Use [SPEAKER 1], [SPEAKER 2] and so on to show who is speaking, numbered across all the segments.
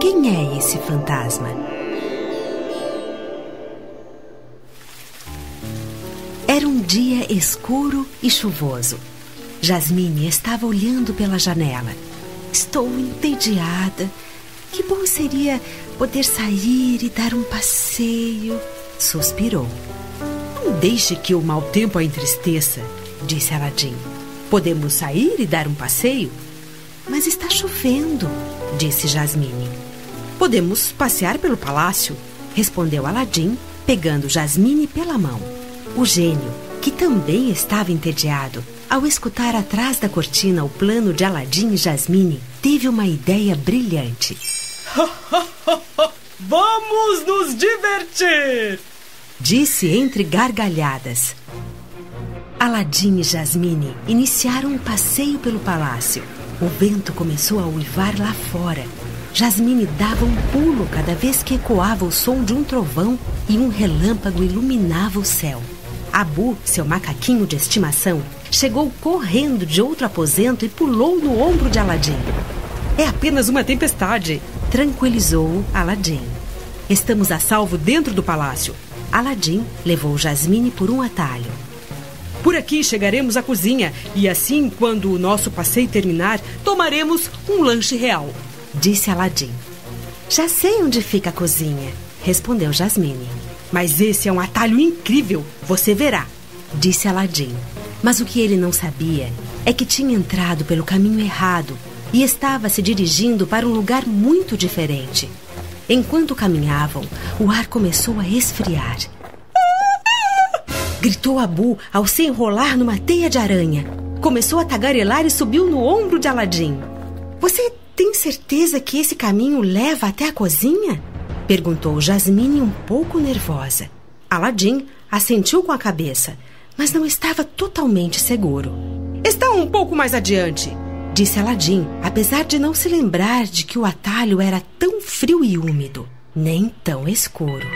[SPEAKER 1] Quem é esse fantasma? Era um dia escuro e chuvoso. Jasmine estava olhando pela janela. Estou entediada. Que bom seria poder sair e dar um passeio. Suspirou.
[SPEAKER 2] Não deixe que o mau tempo a entristeça, disse Aladim. Podemos sair e dar um passeio?
[SPEAKER 1] Mas está chovendo, disse Jasmine.
[SPEAKER 2] Podemos passear pelo palácio, respondeu Aladim, pegando Jasmine pela mão.
[SPEAKER 1] O gênio, que também estava entediado, ao escutar atrás da cortina o plano de Aladim e Jasmine, teve uma ideia brilhante.
[SPEAKER 3] Vamos nos divertir!
[SPEAKER 1] Disse entre gargalhadas. Aladim e Jasmine iniciaram um passeio pelo palácio. O vento começou a uivar lá fora. Jasmine dava um pulo cada vez que ecoava o som de um trovão e um relâmpago iluminava o céu. Abu, seu macaquinho de estimação, chegou correndo de outro aposento e pulou no ombro de Aladim.
[SPEAKER 2] É apenas uma tempestade, tranquilizou Aladim. Estamos a salvo dentro do palácio.
[SPEAKER 1] Aladim levou Jasmine por um atalho.
[SPEAKER 2] Por aqui chegaremos à cozinha e assim, quando o nosso passeio terminar, tomaremos um lanche real.
[SPEAKER 1] Disse Aladim. Já sei onde fica a cozinha, respondeu Jasmine.
[SPEAKER 2] Mas esse é um atalho incrível, você verá,
[SPEAKER 1] disse Aladim. Mas o que ele não sabia é que tinha entrado pelo caminho errado e estava se dirigindo para um lugar muito diferente. Enquanto caminhavam, o ar começou a esfriar Gritou Abu ao se enrolar numa teia de aranha. Começou a tagarelar e subiu no ombro de Aladim. Você tem certeza que esse caminho leva até a cozinha? Perguntou Jasmine um pouco nervosa. Aladim assentiu com a cabeça, mas não estava totalmente seguro.
[SPEAKER 2] Está um pouco mais adiante,
[SPEAKER 1] disse Aladim, apesar de não se lembrar de que o atalho era tão frio e úmido, nem tão escuro.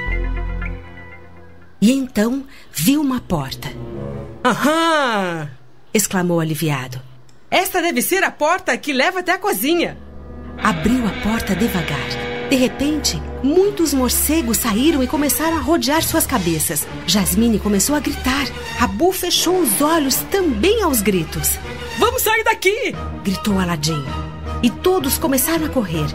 [SPEAKER 1] E então viu uma porta.
[SPEAKER 2] Aham!
[SPEAKER 1] exclamou aliviado.
[SPEAKER 2] Esta deve ser a porta que leva até a cozinha.
[SPEAKER 1] Abriu a porta devagar. De repente, muitos morcegos saíram e começaram a rodear suas cabeças. Jasmine começou a gritar. Abu fechou os olhos também aos gritos.
[SPEAKER 2] Vamos sair daqui!
[SPEAKER 1] gritou Aladim. E todos começaram a correr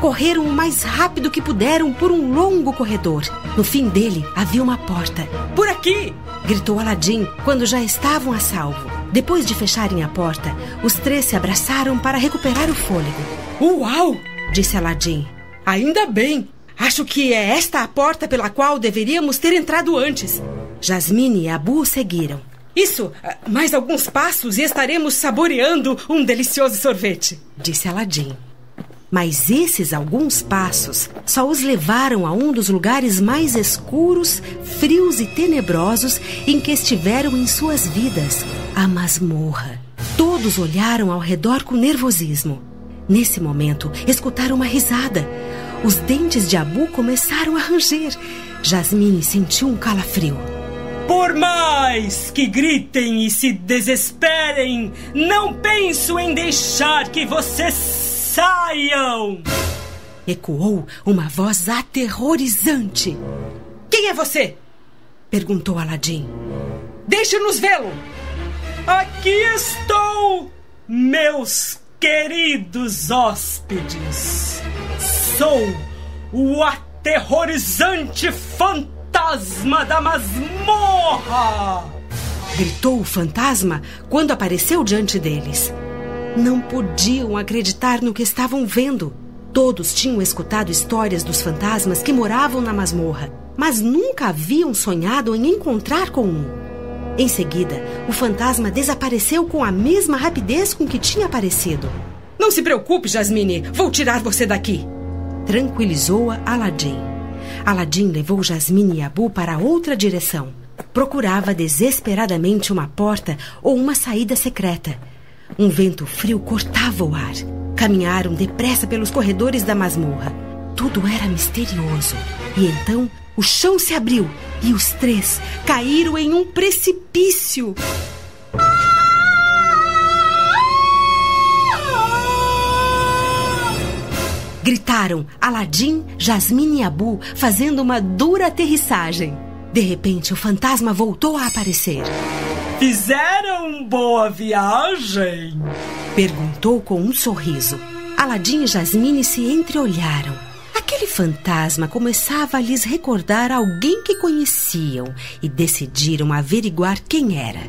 [SPEAKER 1] correram o mais rápido que puderam por um longo corredor. No fim dele havia uma porta.
[SPEAKER 2] Por aqui!
[SPEAKER 1] gritou Aladim quando já estavam a salvo. Depois de fecharem a porta, os três se abraçaram para recuperar o fôlego.
[SPEAKER 2] Uau! disse Aladim. Ainda bem! Acho que é esta a porta pela qual deveríamos ter entrado antes.
[SPEAKER 1] Jasmine e Abu seguiram.
[SPEAKER 2] Isso, mais alguns passos e estaremos saboreando um delicioso sorvete,
[SPEAKER 1] disse Aladim. Mas esses alguns passos só os levaram a um dos lugares mais escuros, frios e tenebrosos em que estiveram em suas vidas a masmorra. Todos olharam ao redor com nervosismo. Nesse momento, escutaram uma risada. Os dentes de Abu começaram a ranger. Jasmine sentiu um calafrio.
[SPEAKER 3] Por mais que gritem e se desesperem, não penso em deixar que vocês Saiam!
[SPEAKER 1] Ecoou uma voz aterrorizante.
[SPEAKER 2] Quem é você?
[SPEAKER 1] Perguntou Aladim.
[SPEAKER 2] Deixe-nos vê-lo!
[SPEAKER 3] Aqui estou, meus queridos hóspedes. Sou o aterrorizante fantasma da masmorra!
[SPEAKER 1] Gritou o fantasma quando apareceu diante deles. Não podiam acreditar no que estavam vendo. Todos tinham escutado histórias dos fantasmas que moravam na masmorra, mas nunca haviam sonhado em encontrar com um. Em seguida, o fantasma desapareceu com a mesma rapidez com que tinha aparecido.
[SPEAKER 2] Não se preocupe, Jasmine, vou tirar você daqui.
[SPEAKER 1] Tranquilizou-a Aladdin. Aladdin levou Jasmine e Abu para outra direção. Procurava desesperadamente uma porta ou uma saída secreta um vento frio cortava o ar. Caminharam depressa pelos corredores da masmorra. Tudo era misterioso. E então o chão se abriu e os três caíram em um precipício. Gritaram Aladim, Jasmine e Abu fazendo uma dura aterrissagem. De repente, o fantasma voltou a aparecer.
[SPEAKER 3] Fizeram boa viagem?
[SPEAKER 1] Perguntou com um sorriso. Aladim e Jasmine se entreolharam. Aquele fantasma começava a lhes recordar alguém que conheciam e decidiram averiguar quem era.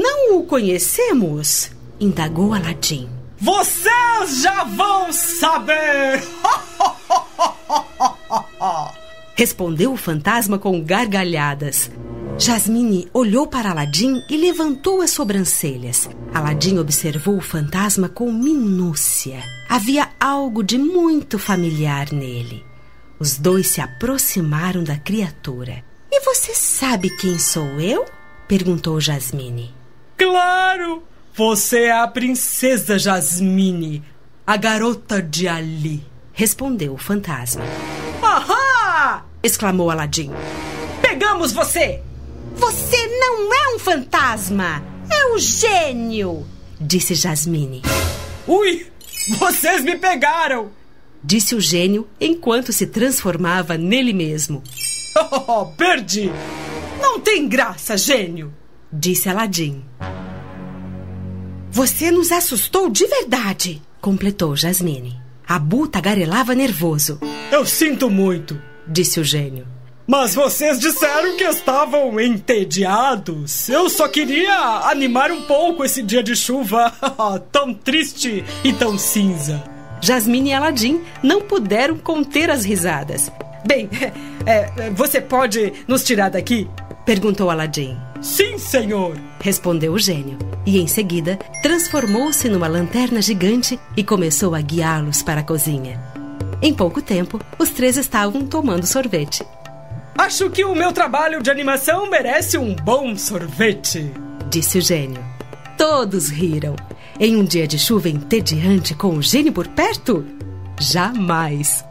[SPEAKER 2] não o conhecemos? indagou Aladim.
[SPEAKER 3] Vocês já vão saber!
[SPEAKER 1] Respondeu o fantasma com gargalhadas. Jasmine olhou para Aladim e levantou as sobrancelhas. Aladim observou o fantasma com minúcia. Havia algo de muito familiar nele. Os dois se aproximaram da criatura. E você sabe quem sou eu? perguntou Jasmine.
[SPEAKER 3] Claro! Você é a princesa Jasmine, a garota de Ali,
[SPEAKER 1] respondeu o fantasma.
[SPEAKER 2] Ahá! exclamou Aladim. Pegamos você! Você não é um fantasma, é o gênio, disse Jasmine.
[SPEAKER 3] Ui, vocês me pegaram!
[SPEAKER 1] Disse o gênio enquanto se transformava nele mesmo.
[SPEAKER 3] Oh, perdi!
[SPEAKER 2] Não tem graça, gênio!
[SPEAKER 1] Disse Aladim.
[SPEAKER 2] Você nos assustou de verdade, completou Jasmine. Abu tagarelava nervoso.
[SPEAKER 3] Eu sinto muito,
[SPEAKER 1] disse o gênio.
[SPEAKER 3] Mas vocês disseram que estavam entediados. Eu só queria animar um pouco esse dia de chuva tão triste e tão cinza.
[SPEAKER 1] Jasmine e Aladim não puderam conter as risadas.
[SPEAKER 2] Bem, é, você pode nos tirar daqui?
[SPEAKER 1] Perguntou Aladim.
[SPEAKER 3] Sim, senhor!
[SPEAKER 1] Respondeu o gênio. E em seguida transformou-se numa lanterna gigante e começou a guiá-los para a cozinha. Em pouco tempo, os três estavam tomando sorvete.
[SPEAKER 3] Acho que o meu trabalho de animação merece um bom sorvete,
[SPEAKER 1] disse o gênio. Todos riram. Em um dia de chuva entediante com o gênio por perto? Jamais!